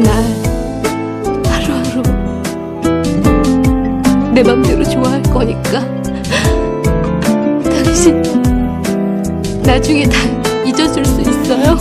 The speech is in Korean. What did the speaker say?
날 하루하루 내 맘대로 좋아할 거니까 당신 나중에 다 잊어줄 수 있어요?